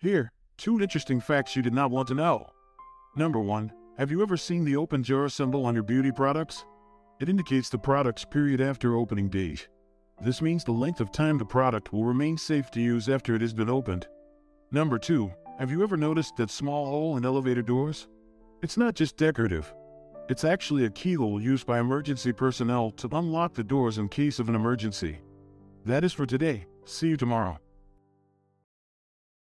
Here, two interesting facts you did not want to know. Number one, have you ever seen the open jar symbol on your beauty products? It indicates the product's period after opening date. This means the length of time the product will remain safe to use after it has been opened. Number two, have you ever noticed that small hole in elevator doors? It's not just decorative. It's actually a keyhole used by emergency personnel to unlock the doors in case of an emergency. That is for today. See you tomorrow.